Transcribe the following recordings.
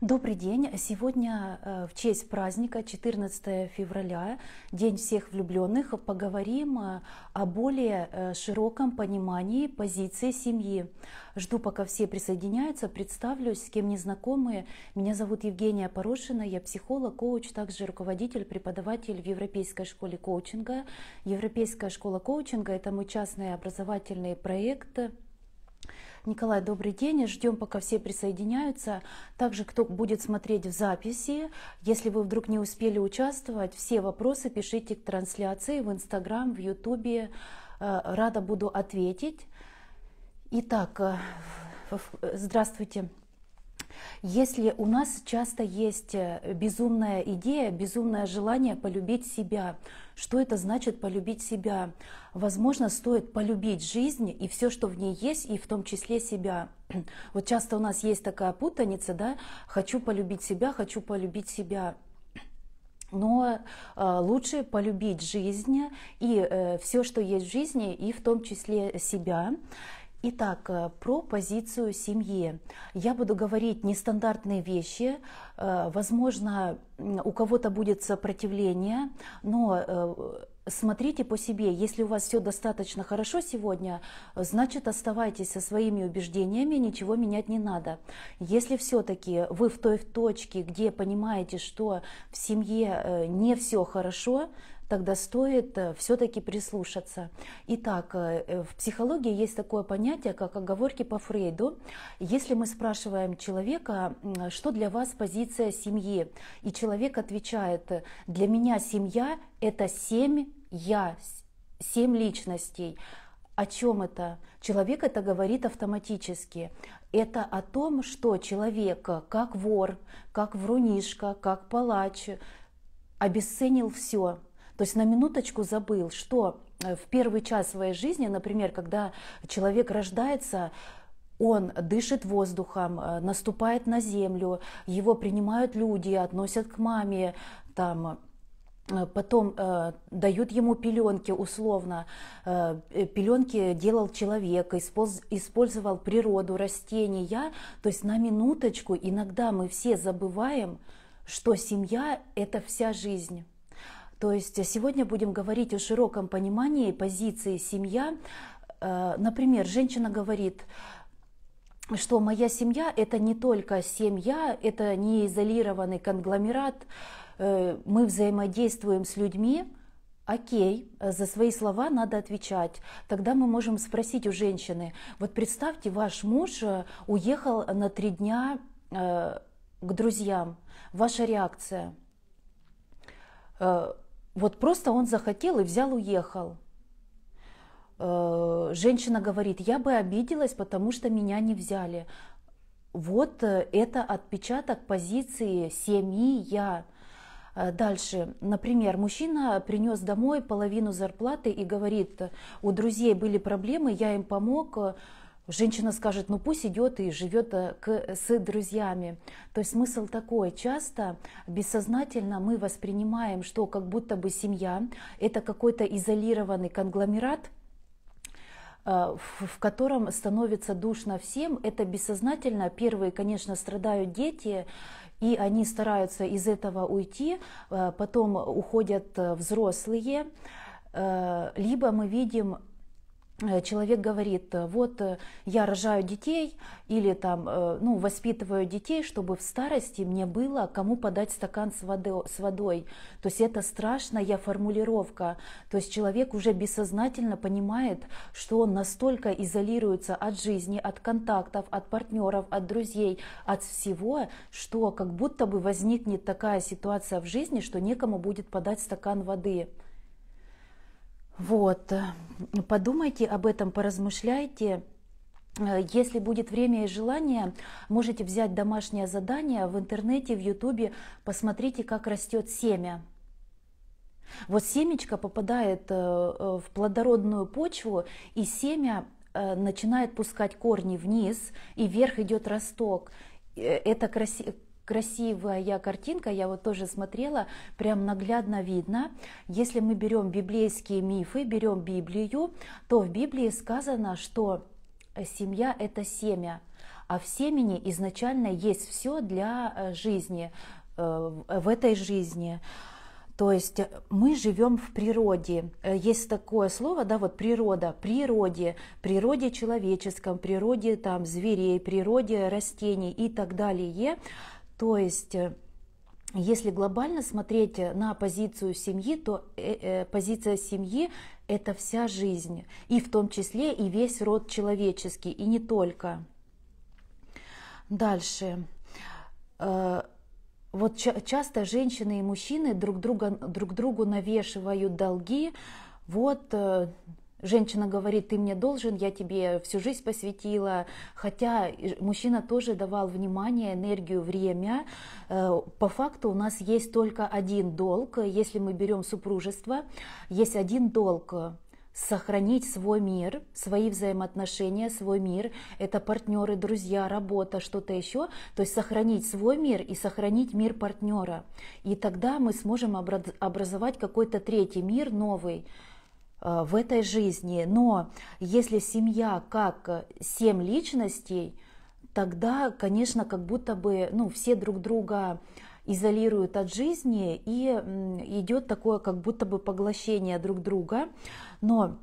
Добрый день! Сегодня э, в честь праздника 14 февраля, День всех влюбленных, поговорим э, о более э, широком понимании позиции семьи. Жду, пока все присоединяются, представлюсь, с кем не знакомы. Меня зовут Евгения Порошина, я психолог, коуч, также руководитель, преподаватель в Европейской школе коучинга. Европейская школа коучинга – это мой частный образовательный проект – Николай, добрый день. Ждем, пока все присоединяются. Также, кто будет смотреть в записи, если вы вдруг не успели участвовать, все вопросы пишите к трансляции в Инстаграм, в Ютубе. Э, рада буду ответить. Итак, э, здравствуйте. Если у нас часто есть э, безумная идея, безумное желание полюбить себя, что это значит полюбить себя? Возможно, стоит полюбить жизнь и все, что в ней есть, и в том числе себя. Вот часто у нас есть такая путаница, да, хочу полюбить себя, хочу полюбить себя. Но э, лучше полюбить жизнь и э, все, что есть в жизни, и в том числе себя. Итак, э, про позицию семьи. Я буду говорить нестандартные вещи. Э, возможно, у кого-то будет сопротивление, но э, смотрите по себе. Если у вас все достаточно хорошо сегодня, значит оставайтесь со своими убеждениями, ничего менять не надо. Если все-таки вы в той точке, где понимаете, что в семье не все хорошо, тогда стоит э, все-таки прислушаться. Итак, э, в психологии есть такое понятие, как оговорки по Фрейду. Если мы спрашиваем человека, что для вас позиция семьи, и человек отвечает, для меня семья – это семь я, семь личностей. О чем это? Человек это говорит автоматически. Это о том, что человек как вор, как врунишка, как палач обесценил все, то есть на минуточку забыл, что э, в первый час своей жизни, например, когда человек рождается, он дышит воздухом, э, наступает на землю, его принимают люди, относят к маме, там, э, потом э, дают ему пеленки условно. Э, пеленки делал человек, использ, использовал природу, растения. То есть на минуточку иногда мы все забываем, что семья – это вся жизнь. То есть сегодня будем говорить о широком понимании позиции семья. Э, например, женщина говорит, что моя семья это не только семья, это не изолированный конгломерат, э, мы взаимодействуем с людьми, Окей, за свои слова надо отвечать. Тогда мы можем спросить у женщины, вот представьте, ваш муж э, уехал на три дня к друзьям. Ваша реакция? Вот просто он захотел и взял, уехал. Э, женщина говорит, я бы обиделась, потому что меня не взяли. Вот э, это отпечаток позиции семьи «я». Э, дальше, например, мужчина принес домой половину зарплаты и говорит, у друзей были проблемы, я им помог, Женщина скажет, ну пусть идет и живет э, к, с друзьями. То есть смысл такой, часто бессознательно мы воспринимаем, что как будто бы семья это какой-то изолированный конгломерат, э, в котором становится душно всем, это бессознательно. Первые, конечно, страдают дети, и они стараются из этого уйти, э, потом уходят взрослые, либо мы видим человек говорит, э, вот э, я рожаю детей или там, ну, воспитываю детей, чтобы в старости мне было кому подать стакан с водой, с водой. То есть это страшная формулировка. То есть человек уже бессознательно понимает, что он настолько изолируется от жизни, от контактов, от партнеров, от друзей, от всего, что как будто бы возникнет такая ситуация в жизни, что некому будет подать стакан воды. Вот, подумайте об этом, поразмышляйте. Если будет время и желание, можете взять домашнее задание в интернете, в ютубе, посмотрите, как растет семя. Вот семечко попадает э, в плодородную почву, и семя э, начинает пускать корни вниз, и вверх идет росток. Э, это красиво красивая картинка, я вот тоже смотрела, прям наглядно видно. Если мы берем библейские мифы, берем Библию, то в Библии сказано, что семья – это семя. а в семени изначально есть все для э, жизни, э, в этой жизни. То есть мы живем в природе. Есть такое слово, да, вот природа, природе, природе человеческом, природе там зверей, природе растений и так далее. То есть если глобально смотреть на позицию семьи, то э, э, позиция семьи – это вся жизнь, и в том числе и весь род человеческий, и не только. Дальше. Э, вот часто женщины и мужчины друг, друга, друг другу навешивают долги. Вот Женщина говорит, ты мне должен, я тебе всю жизнь посвятила, хотя мужчина тоже давал внимание, энергию, время. Э, по факту у нас есть только один долг, если мы берем супружество, есть один долг сохранить свой мир, свои взаимоотношения, свой мир. Это партнеры, друзья, работа, что-то еще. То есть сохранить свой мир и сохранить мир партнера. И тогда мы сможем образовать какой-то третий мир новый. Э, в этой жизни. Но если семья как семь личностей, тогда, конечно, как будто бы ну, все друг друга изолируют от жизни и идет такое как будто бы поглощение друг друга. Но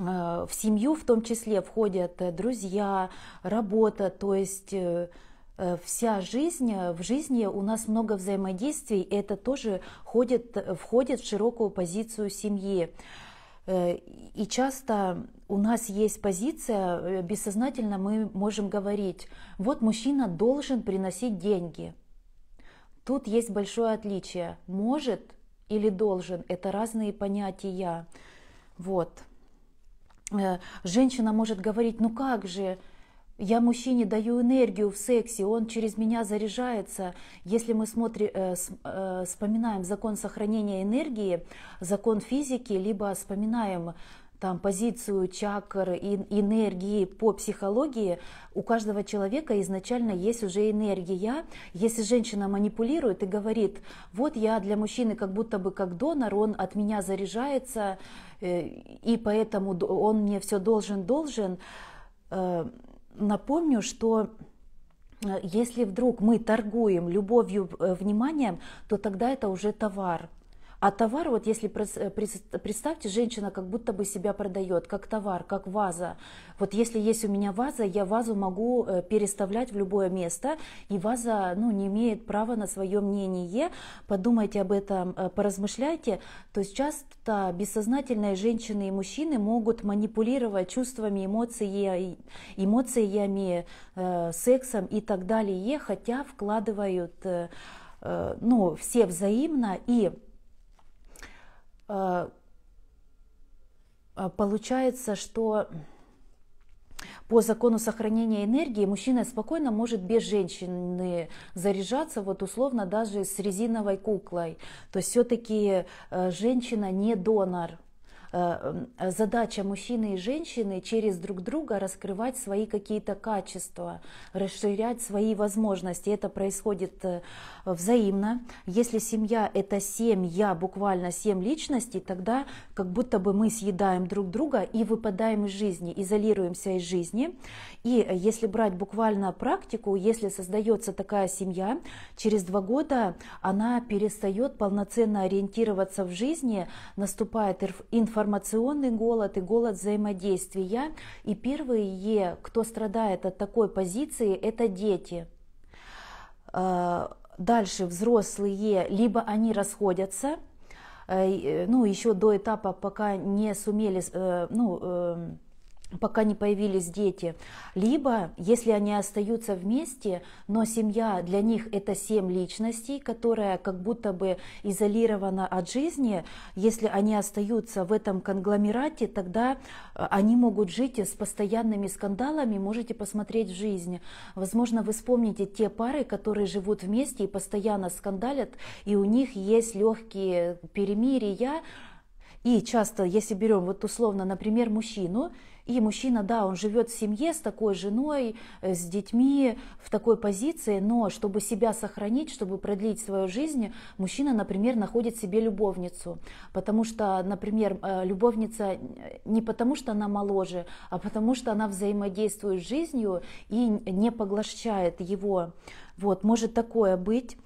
э, в семью в том числе входят друзья, работа, то есть э, вся жизнь, в жизни у нас много взаимодействий, и это тоже входит, входит в широкую позицию семьи. Э, и часто у нас есть позиция, э, бессознательно мы можем говорить, вот мужчина должен приносить деньги. Тут есть большое отличие. Может или должен – это разные понятия. Вот. Э, женщина может говорить, ну как же, я мужчине даю энергию в сексе, он через меня заряжается. Если мы смотрим, э, э, вспоминаем закон сохранения энергии, закон физики, либо вспоминаем там, позицию чакр и энергии по психологии, у каждого человека изначально есть уже энергия. Если женщина манипулирует и говорит, вот я для мужчины как будто бы как донор, он от меня заряжается, э, и поэтому он мне все должен, должен, э, напомню, что э, если вдруг мы торгуем любовью, э, вниманием, то тогда это уже товар. А товар, вот если э, представьте, женщина как будто бы себя продает, как товар, как ваза. Вот если есть у меня ваза, я вазу могу э, переставлять в любое место, и ваза ну, не имеет права на свое мнение. Подумайте об этом, э, поразмышляйте. То есть часто бессознательные женщины и мужчины могут манипулировать чувствами, эмоциями, эмоциями сексом и так далее, хотя вкладывают ну, все взаимно и получается, что по закону сохранения энергии мужчина спокойно может без женщины заряжаться, вот условно даже с резиновой куклой. То есть все-таки э, женщина не донор, задача мужчины и женщины через друг друга раскрывать свои какие-то качества, расширять свои возможности. Это происходит э, взаимно. Если семья это семья, буквально семь личностей, тогда как будто бы мы съедаем друг друга и выпадаем из жизни, изолируемся из жизни. И если брать буквально практику, если создается такая семья, через два года она перестает полноценно ориентироваться в жизни, наступает информация информационный голод и голод взаимодействия. И первые, кто страдает от такой позиции, это дети. А, дальше взрослые, либо они расходятся, э, ну, еще до этапа, пока не сумели, э, ну, пока не появились дети, либо если они остаются вместе, но семья для них это семь личностей, которая как будто бы изолирована от жизни, если они остаются в этом конгломерате, тогда э, они могут жить с постоянными скандалами, можете посмотреть в жизни. Возможно, вы вспомните те пары, которые живут вместе и постоянно скандалят, и у них есть легкие перемирия, и часто, если берем вот условно, например, мужчину, И мужчина, да, он живет в семье с такой женой, э, с детьми, в такой позиции, но чтобы себя сохранить, чтобы продлить свою жизнь, мужчина, например, находит себе любовницу. Потому что, например, э, любовница не потому, что она моложе, а потому что она взаимодействует с жизнью и не поглощает его. Вот, может такое быть.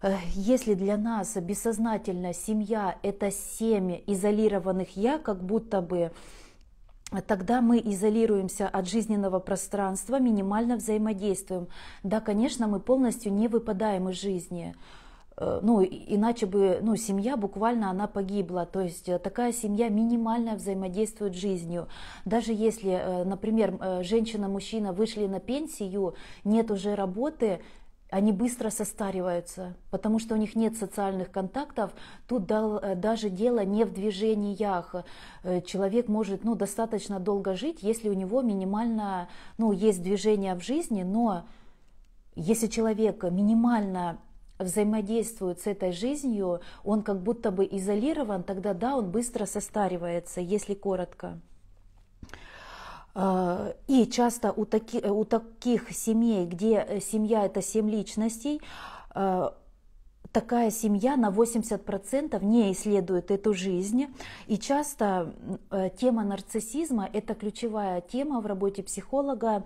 Э, если для нас бессознательно семья – это семя изолированных «я», как будто бы тогда мы изолируемся от жизненного пространства, минимально взаимодействуем. Да, конечно, мы полностью не выпадаем из жизни. Э, ну, иначе бы, ну, семья буквально она погибла. То есть э, такая семья минимально взаимодействует с жизнью. Даже если, э, например, женщина, мужчина вышли на пенсию, нет уже работы, они быстро состариваются, потому что у них нет социальных контактов. Тут даже дело не в движениях. Человек может ну, достаточно долго жить, если у него минимально ну, есть движение в жизни, но если человек минимально взаимодействует с этой жизнью, он как будто бы изолирован, тогда да, он быстро состаривается, если коротко. А, и часто у, таки, у таких семей, где э, семья это семь личностей, а, такая семья на 80% не исследует эту жизнь. И часто э, тема нарциссизма – это ключевая тема в работе психолога,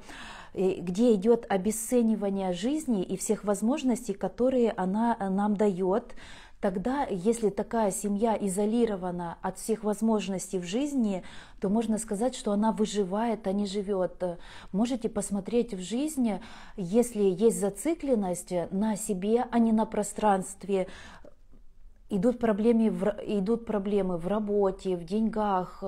где идет обесценивание жизни и всех возможностей, которые она э, нам дает. Тогда, если такая семья изолирована от всех возможностей в жизни, то можно сказать, что она выживает, а не живет. Можете посмотреть в жизни, если есть зацикленность на себе, а не на пространстве, идут проблемы, в, идут проблемы в работе, в деньгах.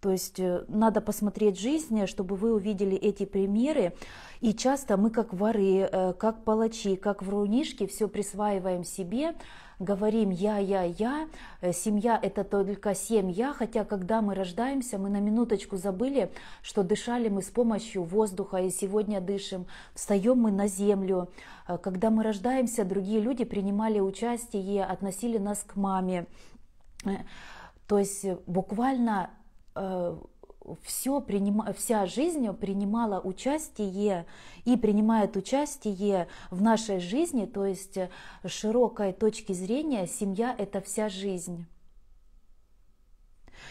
То есть э, надо посмотреть жизнь, чтобы вы увидели эти примеры. И часто мы как воры, э, как палачи, как врунишки все присваиваем себе, говорим «я, я, я», э, семья – это только семья, хотя когда мы рождаемся, мы на минуточку забыли, что дышали мы с помощью воздуха, и сегодня дышим, встаем мы на землю. Э, когда мы рождаемся, другие люди принимали участие, относили нас к маме. Э, то есть буквально все принима, вся жизнь принимала участие и принимает участие в нашей жизни, то есть с широкой точки зрения семья – это вся жизнь.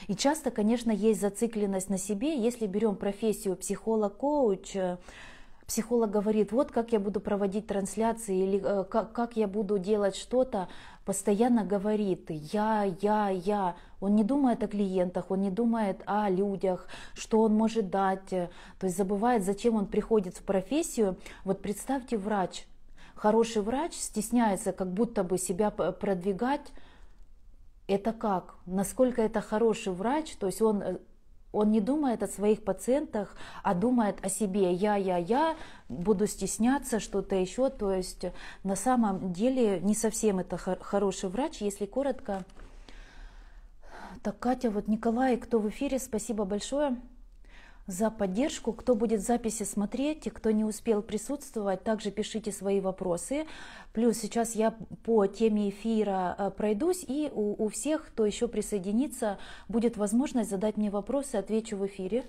И часто, конечно, есть зацикленность на себе. Если берем профессию психолог-коуч, психолог говорит, вот как я буду проводить трансляции или э, как, как я буду делать что-то, постоянно говорит я, я, я. Он не думает о клиентах, он не думает о людях, что он может дать, то есть забывает, зачем он приходит в профессию. Вот представьте врач, хороший врач стесняется как будто бы себя продвигать, это как? Насколько это хороший врач? То есть он э, он не думает о своих пациентах, а думает о себе. Я, я, я, буду стесняться, что-то еще. То есть на самом деле не совсем это хороший врач, если коротко. Так, Катя, вот Николай, кто в эфире, спасибо большое за поддержку. Кто будет записи смотреть, и кто не успел присутствовать, также пишите свои вопросы. Плюс сейчас я по теме эфира э, пройдусь, и у, у всех, кто еще присоединится, будет возможность задать мне вопросы, отвечу в эфире.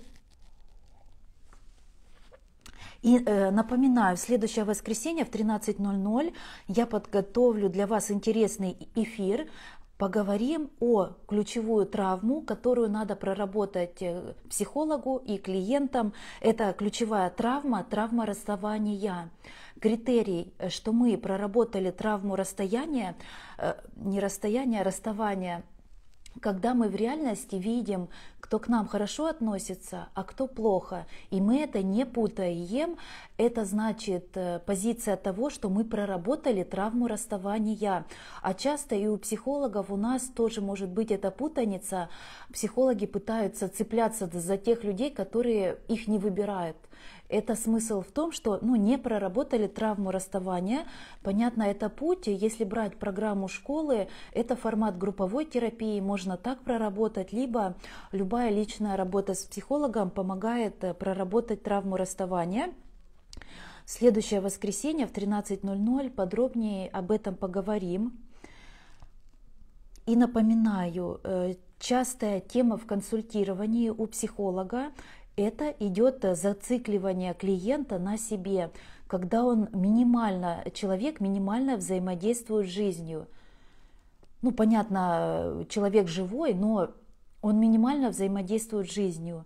И э, напоминаю, в следующее воскресенье в 13.00 я подготовлю для вас интересный эфир Поговорим о ключевую травму, которую надо проработать э, психологу и клиентам. Это ключевая травма, травма расставания. Критерий, э, что мы проработали травму расстояния, э, не расстояния, а расставания – когда мы в реальности видим, кто к нам хорошо относится, а кто плохо, и мы это не путаем, это значит э, позиция того, что мы проработали травму расставания. А часто и у психологов у нас тоже может быть эта путаница. Психологи пытаются цепляться за тех людей, которые их не выбирают. Это смысл в том, что ну, не проработали травму расставания. Понятно, это путь. Если брать программу школы, это формат групповой терапии, можно так проработать, либо любая личная работа с психологом помогает э, проработать травму расставания. Следующее воскресенье в 13.00 подробнее об этом поговорим. И напоминаю, э, частая тема в консультировании у психолога это идет зацикливание клиента на себе, когда он минимально, человек минимально взаимодействует с жизнью. Ну, понятно, человек живой, но он минимально взаимодействует с жизнью.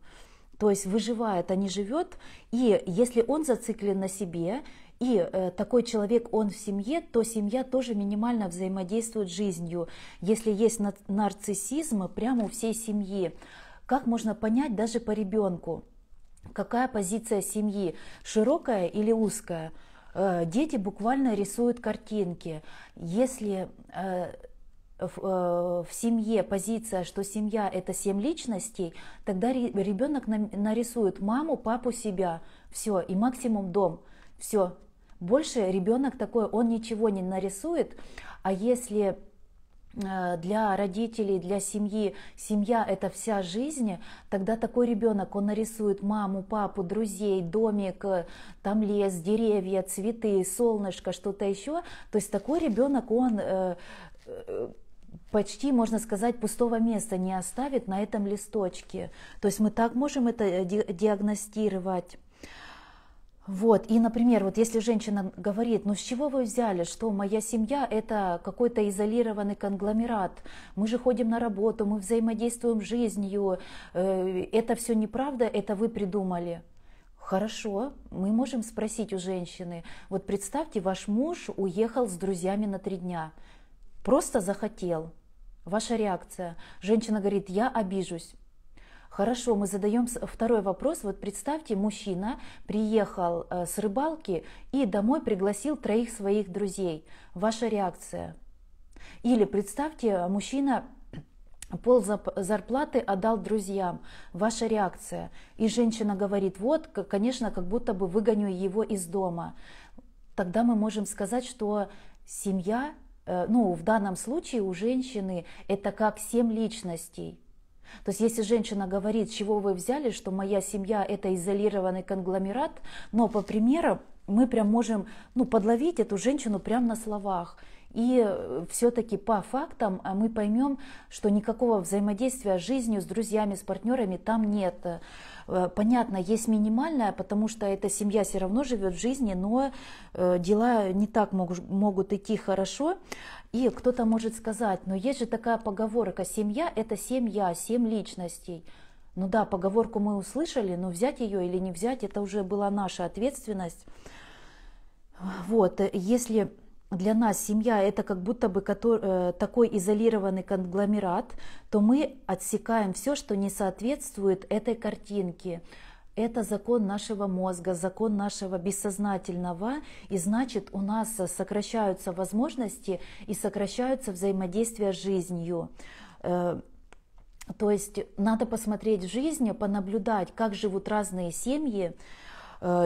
То есть выживает, а не живет. И если он зациклен на себе, и э, такой человек, он в семье, то семья тоже минимально взаимодействует с жизнью. Если есть нарциссизм прямо у всей семьи, как можно понять даже по ребенку, какая позиция семьи, широкая или узкая? Э, дети буквально рисуют картинки. Если э, в, в семье позиция, что семья это семь личностей, тогда ребенок нарисует маму, папу, себя, все, и максимум дом, все, больше ребенок такой, он ничего не нарисует, а если э, для родителей, для семьи, семья это вся жизнь, тогда такой ребенок, он нарисует маму, папу, друзей, домик, э, там лес, деревья, цветы, солнышко, что-то еще. То есть такой ребенок, он э, почти, можно сказать, пустого места не оставит на этом листочке. То есть мы так можем это диагностировать. Вот, и, например, вот если женщина говорит, ну с чего вы взяли, что моя семья это какой-то изолированный конгломерат, мы же ходим на работу, мы взаимодействуем с жизнью, э, это все неправда, это вы придумали. Хорошо, мы можем спросить у женщины, вот представьте, ваш муж уехал с друзьями на три дня, просто захотел, ваша реакция. Женщина говорит, я обижусь. Хорошо, мы задаем второй вопрос. Вот представьте, мужчина приехал э, с рыбалки и домой пригласил троих своих друзей. Ваша реакция? Или представьте, мужчина пол зарплаты отдал друзьям. Ваша реакция? И женщина говорит, вот, конечно, как будто бы выгоню его из дома. Тогда мы можем сказать, что семья, ну, в данном случае у женщины это как семь личностей. То есть если женщина говорит, чего вы взяли, что моя семья это изолированный конгломерат, но по примеру мы прям можем ну, подловить эту женщину прямо на словах. И э, все-таки по фактам а мы поймем, что никакого взаимодействия с жизнью, с друзьями, с партнерами там нет. Э, понятно, есть минимальное, потому что эта семья все равно живет в жизни, но э, дела не так могут, могут идти хорошо. И кто-то может сказать, но есть же такая поговорка, семья это семья, семь личностей. Ну да, поговорку мы услышали, но взять ее или не взять, это уже была наша ответственность. Вот, если для нас семья это как будто бы э, такой изолированный конгломерат, то мы отсекаем все, что не соответствует этой картинке. Это закон нашего мозга, закон нашего бессознательного, и значит у нас сокращаются возможности и сокращаются взаимодействия с жизнью. Э, то есть надо посмотреть жизнь, понаблюдать, как живут разные семьи,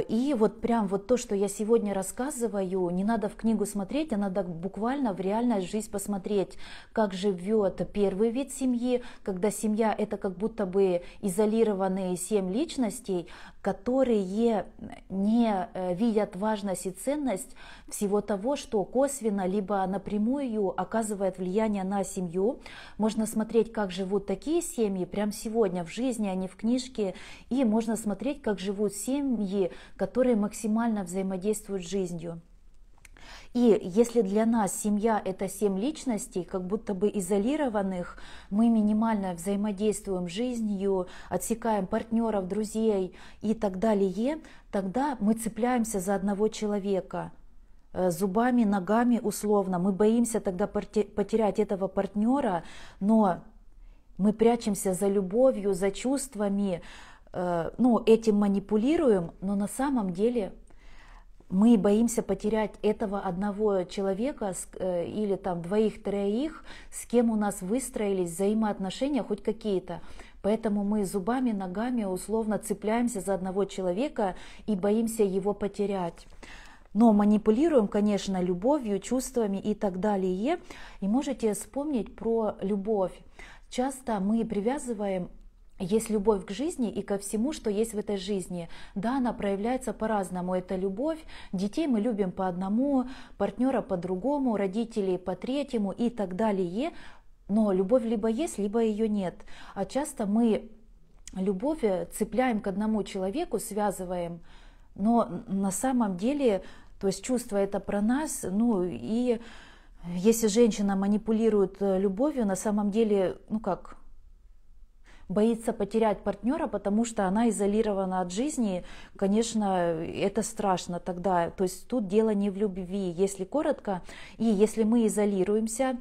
и вот прям вот то, что я сегодня рассказываю, не надо в книгу смотреть, а надо буквально в реальную жизнь посмотреть, как живет первый вид семьи, когда семья это как будто бы изолированные семь личностей, которые не э, видят важность и ценность всего того, что косвенно либо напрямую оказывает влияние на семью. Можно смотреть, как живут такие семьи прямо сегодня в жизни, а не в книжке. И можно смотреть, как живут семьи, которые максимально взаимодействуют с жизнью. И если для нас семья это семь личностей, как будто бы изолированных, мы минимально взаимодействуем с жизнью, отсекаем партнеров, друзей и так далее, тогда мы цепляемся за одного человека э, зубами, ногами условно. Мы боимся тогда потерять этого партнера, но мы прячемся за любовью, за чувствами, ну, этим манипулируем, но на самом деле мы боимся потерять этого одного человека э, или там двоих-троих, с кем у нас выстроились взаимоотношения хоть какие-то. Поэтому мы зубами, ногами условно цепляемся за одного человека и боимся его потерять. Но манипулируем, конечно, любовью, чувствами и так далее. И можете вспомнить про любовь. Часто мы привязываем есть любовь к жизни и ко всему, что есть в этой жизни. Да, она проявляется по-разному. Это любовь. Детей мы любим по одному, партнера по другому, родителей по третьему и так далее. Но любовь либо есть, либо ее нет. А часто мы любовь цепляем к одному человеку, связываем, но на самом деле, то есть чувство это про нас, ну и если женщина манипулирует любовью, на самом деле, ну как, боится потерять партнера, потому что она изолирована от жизни, конечно, это страшно тогда. То есть тут дело не в любви, если коротко. И если мы изолируемся,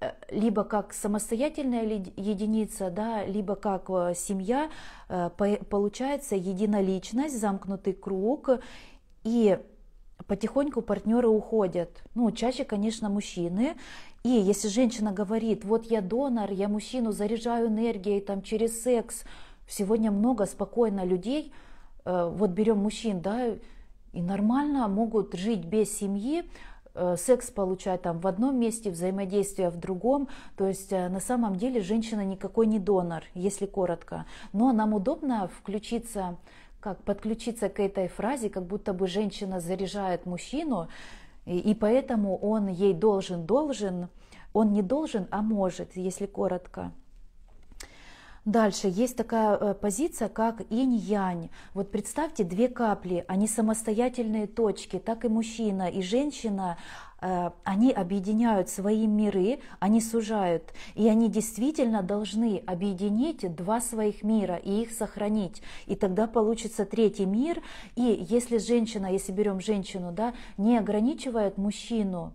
э, либо как самостоятельная единица, да, либо как э, семья, э, получается единоличность, замкнутый круг, и потихоньку партнеры уходят. Ну, чаще, конечно, мужчины. И если женщина говорит, вот я донор, я мужчину заряжаю энергией там, через секс, сегодня много спокойно людей, э, вот берем мужчин, да, и нормально могут жить без семьи, э, секс получать там в одном месте, взаимодействие в другом. То есть э, на самом деле женщина никакой не донор, если коротко. Но нам удобно включиться, как подключиться к этой фразе, как будто бы женщина заряжает мужчину, и, и поэтому он ей должен, должен, он не должен, а может, если коротко. Дальше есть такая э, позиция, как инь-янь. Вот представьте две капли, они самостоятельные точки, так и мужчина, и женщина, они объединяют свои миры, они сужают, и они действительно должны объединить два своих мира и их сохранить. И тогда получится третий мир. И если женщина, если берем женщину, да, не ограничивает мужчину,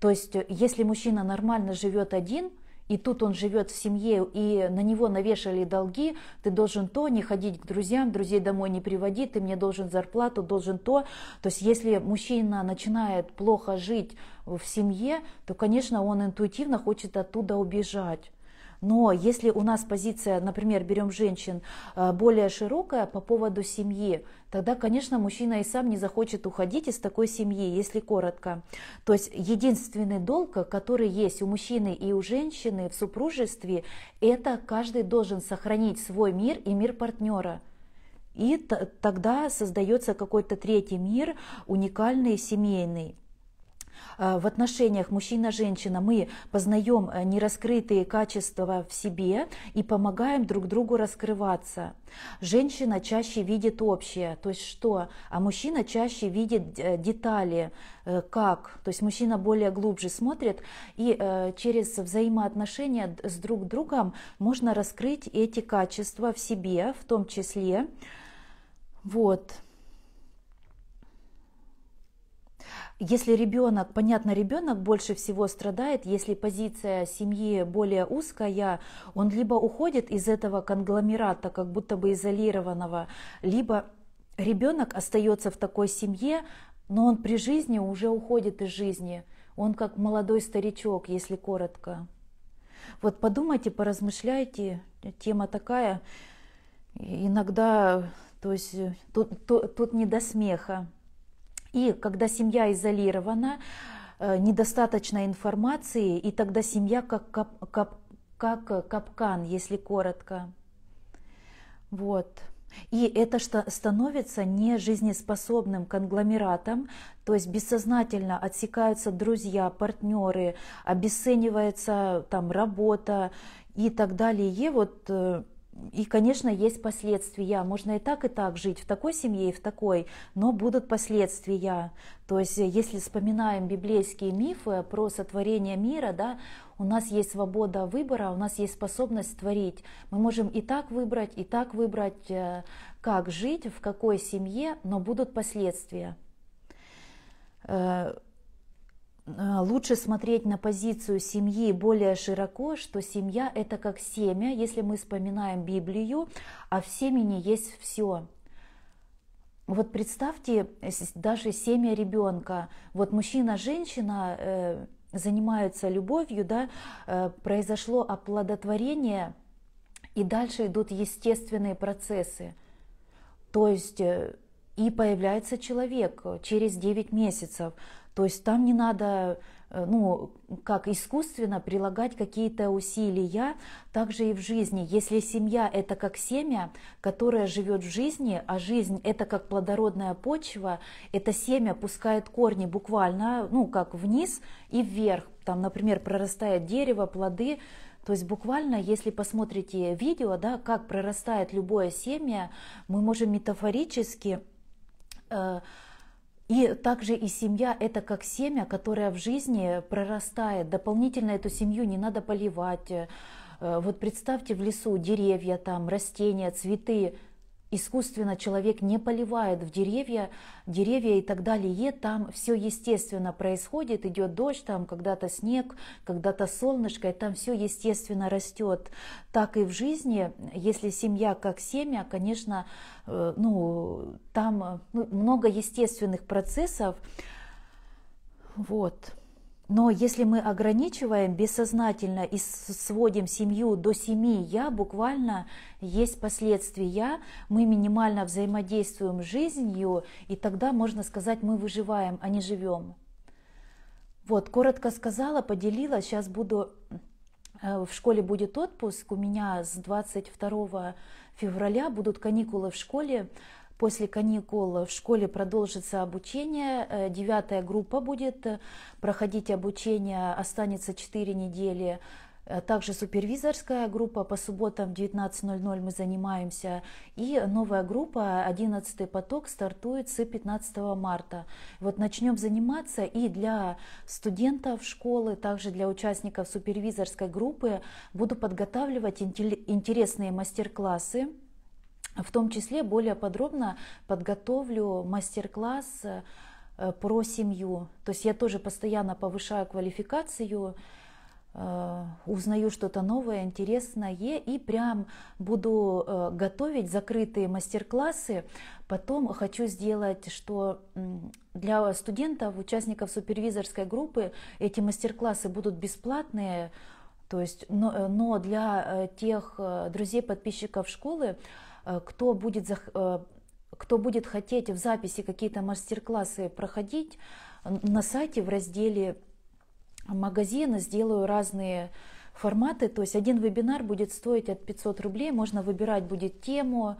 то есть если мужчина нормально живет один, и тут он живет в семье, и на него навешали долги, ты должен то, не ходить к друзьям, друзей домой не приводи, ты мне должен зарплату, должен то. То есть если мужчина начинает плохо жить в семье, то, конечно, он интуитивно хочет оттуда убежать. Но если у нас позиция, например, берем женщин, э, более широкая по поводу семьи, тогда, конечно, мужчина и сам не захочет уходить из такой семьи, если коротко. То есть единственный долг, который есть у мужчины и у женщины в супружестве, это каждый должен сохранить свой мир и мир партнера. И тогда создается какой-то третий мир, уникальный, семейный. Э, в отношениях мужчина-женщина мы познаем э, нераскрытые качества в себе и помогаем друг другу раскрываться. Женщина чаще видит общее, то есть что, а мужчина чаще видит э, детали, как, то есть мужчина более глубже смотрит, и через взаимоотношения с друг другом можно раскрыть эти качества в себе, в том числе. Вот. Если ребенок, понятно, ребенок больше всего страдает, если позиция семьи более узкая, он либо уходит из этого конгломерата, как будто бы изолированного, либо ребенок остается в такой семье, но он при жизни уже уходит из жизни. Он как молодой старичок, если коротко. Вот подумайте, поразмышляйте, тема такая, иногда, то есть тут, тут, тут не до смеха. И когда семья изолирована, э, недостаточно информации, и тогда семья как, кап, кап, как капкан, если коротко. Вот. И это что становится нежизнеспособным конгломератом, то есть бессознательно отсекаются друзья, партнеры, обесценивается там работа и так далее. Вот э, и, конечно, есть последствия. Можно и так, и так жить в такой семье, и в такой, но будут последствия. То есть, если вспоминаем библейские мифы про сотворение мира, да, у нас есть свобода выбора, у нас есть способность творить. Мы можем и так выбрать, и так выбрать, э, как жить, в какой семье, но будут последствия э, Э, лучше смотреть на позицию семьи более широко, что семья это как семя, если мы вспоминаем Библию, а в семени есть все. Вот представьте, даже семя ребенка, вот мужчина, женщина э, занимаются любовью, да, э, произошло оплодотворение, и дальше идут естественные процессы. То есть э, и появляется человек через 9 месяцев. То есть там не надо, э, ну, как искусственно прилагать какие-то усилия, также и в жизни. Если семья – это как семя, которое живет в жизни, а жизнь – это как плодородная почва, это семя пускает корни буквально, ну, как вниз и вверх. Там, например, прорастает дерево, плоды, То есть буквально, если посмотрите видео, да, как прорастает любое семя, мы можем метафорически э, и также и семья – это как семя, которое в жизни прорастает. Дополнительно эту семью не надо поливать. Э, вот представьте в лесу деревья, там, растения, цветы – искусственно человек не поливает в деревья, деревья и так далее, там все естественно происходит, идет дождь, там когда-то снег, когда-то солнышко, и там все естественно растет. Так и в жизни, если семья как семя, конечно, э, ну, там ну, много естественных процессов, вот. Но если мы ограничиваем бессознательно и сводим семью до семи я, буквально есть последствия, мы минимально взаимодействуем с жизнью, и тогда можно сказать, мы выживаем, а не живем. Вот, коротко сказала, поделилась, сейчас буду, э, в школе будет отпуск, у меня с 22 февраля будут каникулы в школе, После каникул в школе продолжится обучение, э, девятая группа будет э, проходить обучение, останется 4 недели. Э, также супервизорская группа по субботам в 19.00 мы занимаемся. И новая группа, 11 поток, стартует с 15 марта. Вот начнем заниматься и для студентов школы, также для участников супервизорской группы буду подготавливать интересные мастер-классы в том числе более подробно подготовлю мастер-класс э, про семью. То есть я тоже постоянно повышаю квалификацию, э, узнаю что-то новое, интересное, и прям буду э, готовить закрытые мастер-классы. Потом хочу сделать, что для студентов, участников супервизорской группы эти мастер-классы будут бесплатные, то есть, но, но для тех друзей, подписчиков школы, кто будет, э, кто будет хотеть в записи какие-то мастер-классы проходить, на сайте в разделе магазина сделаю разные форматы. То есть один вебинар будет стоить от 500 рублей, можно выбирать будет тему,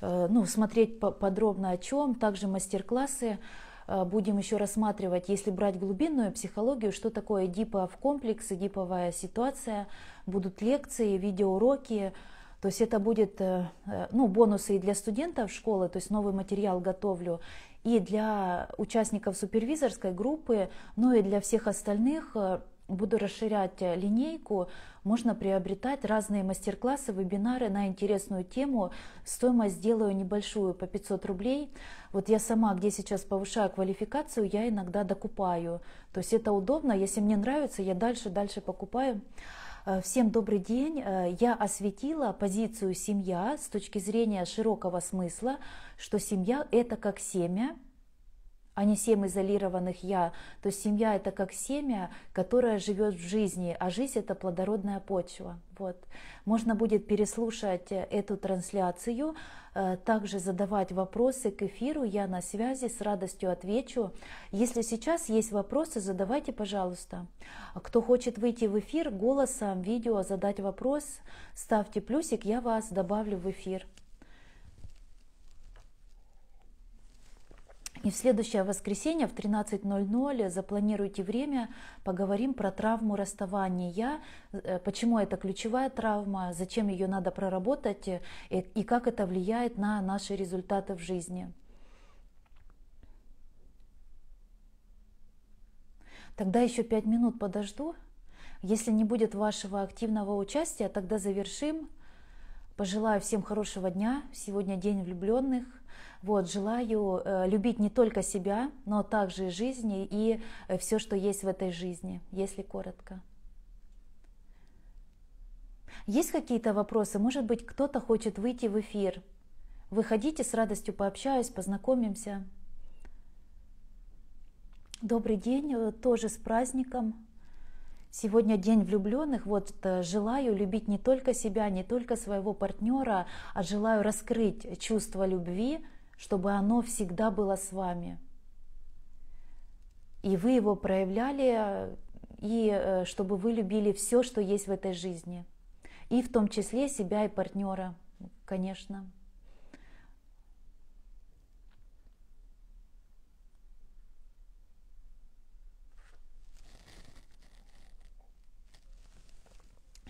э, ну, смотреть подробно о чем, также мастер-классы будем еще рассматривать, если брать глубинную психологию, что такое эдипов комплекс, эдиповая ситуация, будут лекции, видеоуроки, то есть это будет э, э, ну, бонусы и для студентов школы, то есть новый материал готовлю, и для участников супервизорской группы, ну и для всех остальных э, буду расширять линейку, можно приобретать разные мастер-классы, вебинары на интересную тему. Стоимость сделаю небольшую, по 500 рублей. Вот я сама, где сейчас повышаю квалификацию, я иногда докупаю. То есть это удобно, если мне нравится, я дальше, дальше покупаю. Э, всем добрый день. Э, я осветила позицию семья с точки зрения широкого смысла, что семья это как семя, а не семь изолированных я. То есть семья это как семя, которое живет в жизни, а жизнь это плодородная почва. Вот. Можно будет переслушать эту трансляцию, э, также задавать вопросы к эфиру. Я на связи, с радостью отвечу. Если сейчас есть вопросы, задавайте, пожалуйста. Кто хочет выйти в эфир голосом, видео, задать вопрос, ставьте плюсик, я вас добавлю в эфир. И в следующее воскресенье в 13.00 запланируйте время, поговорим про травму расставания, э, почему это ключевая травма, зачем ее надо проработать и, и как это влияет на наши результаты в жизни. Тогда еще пять минут подожду. Если не будет вашего активного участия, тогда завершим. Пожелаю всем хорошего дня. Сегодня день влюбленных. Вот, желаю э, любить не только себя, но также жизни и э, все, что есть в этой жизни, если коротко. Есть какие-то вопросы? Может быть, кто-то хочет выйти в эфир? Выходите, с радостью пообщаюсь, познакомимся. Добрый день, э, тоже с праздником. Сегодня день влюбленных. Вот э, желаю любить не только себя, не только своего партнера, а желаю раскрыть чувство любви, чтобы оно всегда было с вами. И вы его проявляли, и э, чтобы вы любили все, что есть в этой жизни. И в том числе себя и партнера, конечно.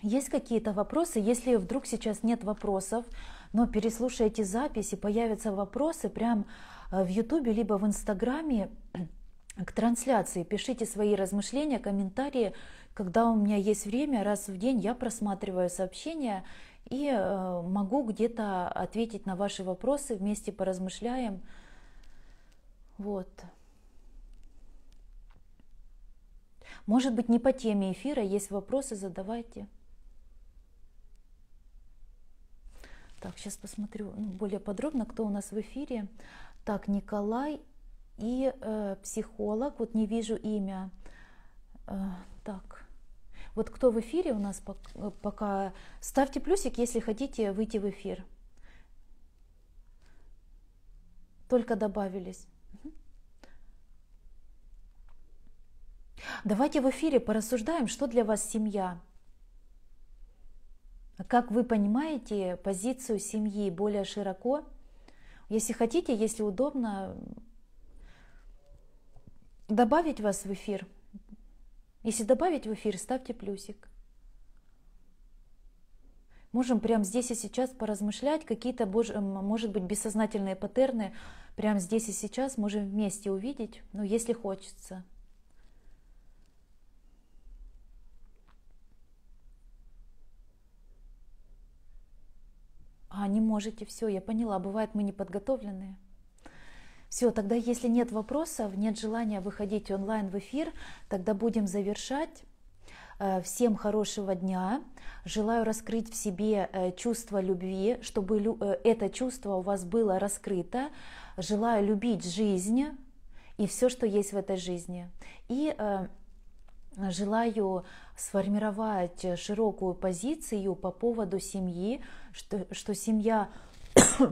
Есть какие-то вопросы? Если вдруг сейчас нет вопросов, но переслушаете запись и появятся вопросы прям э, в Ютубе либо в Инстаграме к трансляции, пишите свои размышления, комментарии. Когда у меня есть время, раз в день я просматриваю сообщения и э, могу где-то ответить на ваши вопросы, вместе поразмышляем. Вот. Может быть, не по теме эфира, есть вопросы, задавайте. Так, сейчас посмотрю ну, более подробно, кто у нас в эфире. Так, Николай и э, психолог, вот не вижу имя. Э, так, вот кто в эфире у нас пока, пока, ставьте плюсик, если хотите выйти в эфир. Только добавились. Давайте в эфире порассуждаем, что для вас семья. Как вы понимаете позицию семьи более широко? Если хотите, если удобно, добавить вас в эфир. Если добавить в эфир, ставьте плюсик. Можем прямо здесь и сейчас поразмышлять, какие-то, может быть, бессознательные паттерны прямо здесь и сейчас можем вместе увидеть, но если хочется – А, не можете, все, я поняла, бывает мы неподготовленные. Все, тогда если нет вопросов, нет желания выходить онлайн в эфир, тогда будем завершать. Э, всем хорошего дня. Желаю раскрыть в себе э, чувство любви, чтобы э, это чувство у вас было раскрыто. Желаю любить жизнь и все, что есть в этой жизни. И желаю сформировать широкую позицию по поводу семьи, что, что семья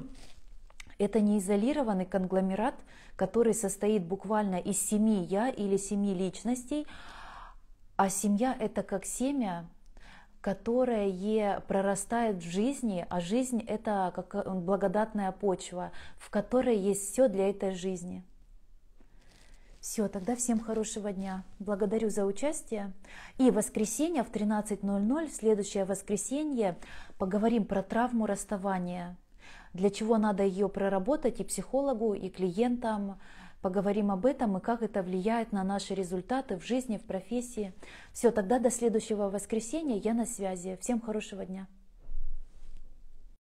это не изолированный конгломерат, который состоит буквально из семи я или семи личностей, а семья это как семя, которое прорастает в жизни, а жизнь это как благодатная почва, в которой есть все для этой жизни. Все, тогда всем хорошего дня. Благодарю за участие. И воскресенье в 13.00, следующее воскресенье, поговорим про травму расставания. Для чего надо ее проработать и психологу, и клиентам. Поговорим об этом и как это влияет на наши результаты в жизни, в профессии. Все, тогда до следующего воскресенья. Я на связи. Всем хорошего дня.